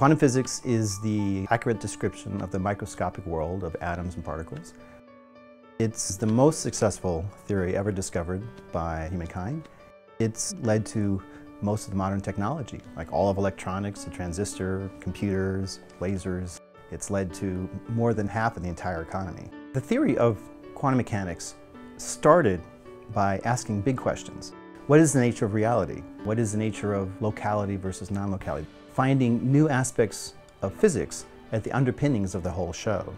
Quantum physics is the accurate description of the microscopic world of atoms and particles. It's the most successful theory ever discovered by humankind. It's led to most of the modern technology, like all of electronics, the transistor, computers, lasers. It's led to more than half of the entire economy. The theory of quantum mechanics started by asking big questions. What is the nature of reality? What is the nature of locality versus non-locality? Finding new aspects of physics at the underpinnings of the whole show.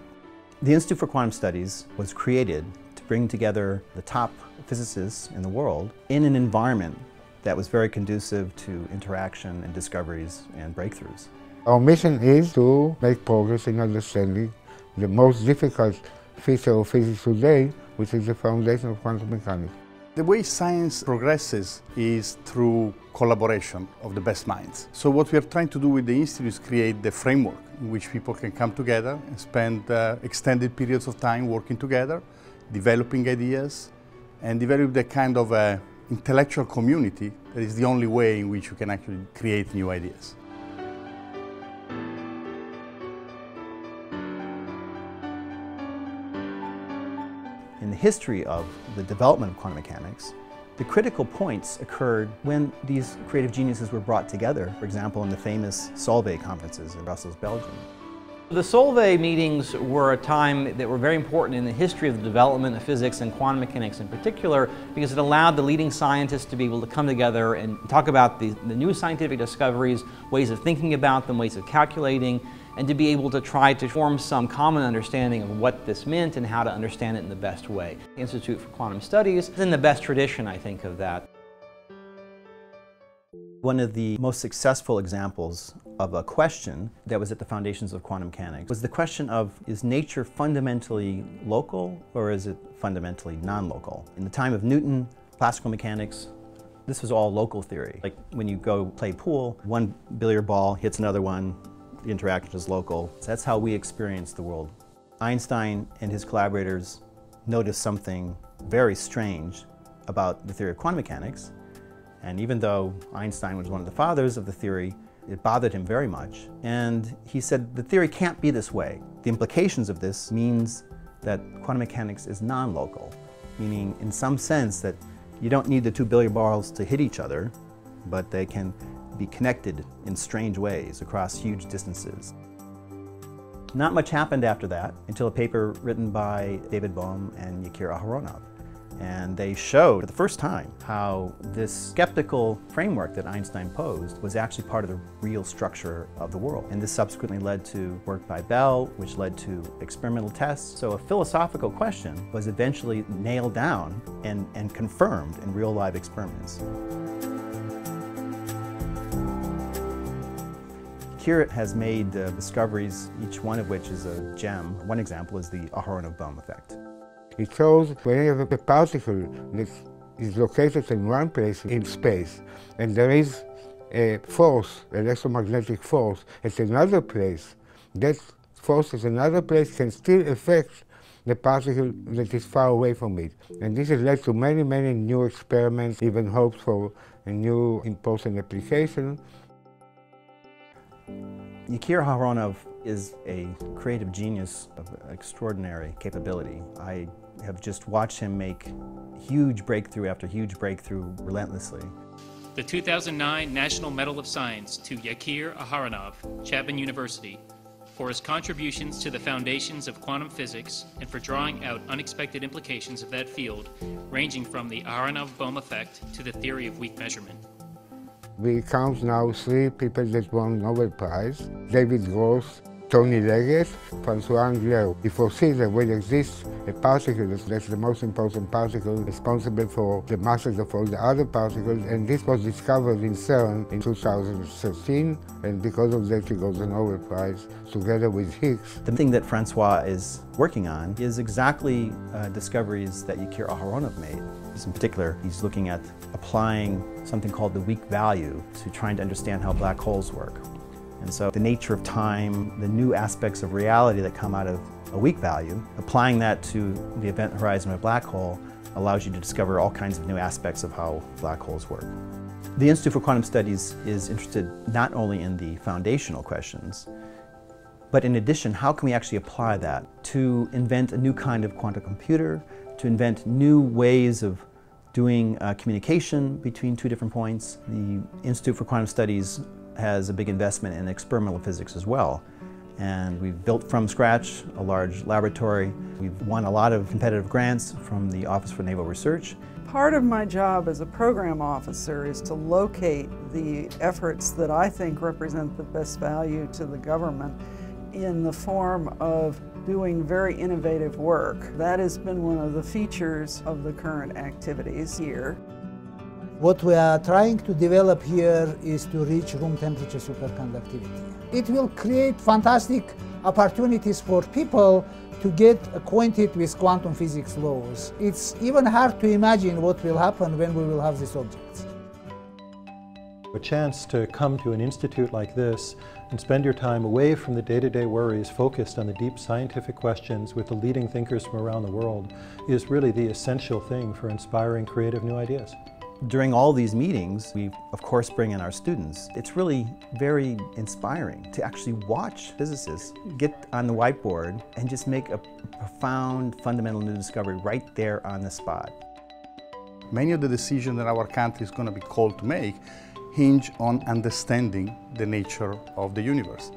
The Institute for Quantum Studies was created to bring together the top physicists in the world in an environment that was very conducive to interaction and discoveries and breakthroughs. Our mission is to make progress in understanding the most difficult feature of physics today, which is the foundation of quantum mechanics. The way science progresses is through collaboration of the best minds. So what we are trying to do with the Institute is create the framework in which people can come together and spend uh, extended periods of time working together, developing ideas, and develop the kind of uh, intellectual community that is the only way in which you can actually create new ideas. The history of the development of quantum mechanics, the critical points occurred when these creative geniuses were brought together, for example, in the famous Solvay conferences in Brussels, Belgium. The Solvay meetings were a time that were very important in the history of the development of physics and quantum mechanics in particular because it allowed the leading scientists to be able to come together and talk about the, the new scientific discoveries, ways of thinking about them, ways of calculating, and to be able to try to form some common understanding of what this meant and how to understand it in the best way. The Institute for Quantum Studies is in the best tradition, I think, of that. One of the most successful examples of a question that was at the foundations of quantum mechanics was the question of is nature fundamentally local or is it fundamentally non-local? In the time of Newton, classical mechanics, this was all local theory. Like when you go play pool, one billiard ball hits another one, the interaction is local. That's how we experience the world. Einstein and his collaborators noticed something very strange about the theory of quantum mechanics and even though Einstein was one of the fathers of the theory, it bothered him very much. And he said, the theory can't be this way. The implications of this means that quantum mechanics is non-local, meaning in some sense that you don't need the two billiard balls to hit each other, but they can be connected in strange ways across huge distances. Not much happened after that until a paper written by David Bohm and Yakir Aharonov. And they showed for the first time how this skeptical framework that Einstein posed was actually part of the real structure of the world. And this subsequently led to work by Bell, which led to experimental tests. So a philosophical question was eventually nailed down and, and confirmed in real live experiments. Kirit has made uh, discoveries, each one of which is a gem. One example is the Aharonov-Bohm effect. It shows whenever a particle that is located in one place in space and there is a force, electromagnetic force, at another place, that force at another place can still affect the particle that is far away from it. And this has led to many, many new experiments, even hopes for a new important application. Yakir Aharonov is a creative genius of extraordinary capability. I have just watched him make huge breakthrough after huge breakthrough relentlessly. The 2009 National Medal of Science to Yakir Aharonov, Chapman University, for his contributions to the foundations of quantum physics and for drawing out unexpected implications of that field, ranging from the Aharonov-Bohm effect to the theory of weak measurement. We count now three people that won Nobel Prize, David Gross, Tony Leggett, Francois Englert. We foresee that will exist a particle that's the most important particle responsible for the masses of all the other particles, and this was discovered in CERN in 2013, and because of that he got the Nobel Prize together with Higgs. The thing that Francois is working on is exactly uh, discoveries that Yakir Aharonov made. In particular, he's looking at applying something called the weak value to trying to understand how black holes work. And so the nature of time, the new aspects of reality that come out of a weak value, applying that to the event horizon of a black hole allows you to discover all kinds of new aspects of how black holes work. The Institute for Quantum Studies is interested not only in the foundational questions, but in addition, how can we actually apply that to invent a new kind of quantum computer, to invent new ways of doing uh, communication between two different points. The Institute for Quantum Studies has a big investment in experimental physics as well. And we've built from scratch a large laboratory. We've won a lot of competitive grants from the Office for Naval Research. Part of my job as a program officer is to locate the efforts that I think represent the best value to the government in the form of doing very innovative work. That has been one of the features of the current activities here. What we are trying to develop here is to reach room temperature superconductivity. It will create fantastic opportunities for people to get acquainted with quantum physics laws. It's even hard to imagine what will happen when we will have these objects. A chance to come to an institute like this and spend your time away from the day-to-day -day worries focused on the deep scientific questions with the leading thinkers from around the world is really the essential thing for inspiring creative new ideas. During all these meetings, we of course bring in our students. It's really very inspiring to actually watch physicists get on the whiteboard and just make a profound fundamental new discovery right there on the spot. Many of the decisions that our country is going to be called to make hinge on understanding the nature of the universe.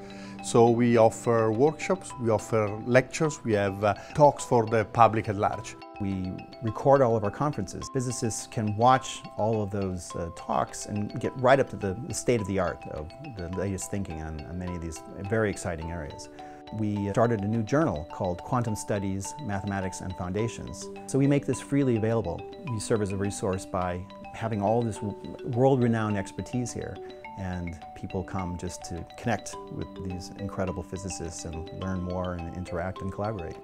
So we offer workshops, we offer lectures, we have uh, talks for the public at large. We record all of our conferences. Physicists can watch all of those uh, talks and get right up to the, the, state of the art of the latest thinking on, on many of these very exciting areas. We started a new journal called Quantum Studies, Mathematics and Foundations. So we make this freely available. We serve as a resource by having all this world-renowned expertise here and people come just to connect with these incredible physicists and learn more and interact and collaborate.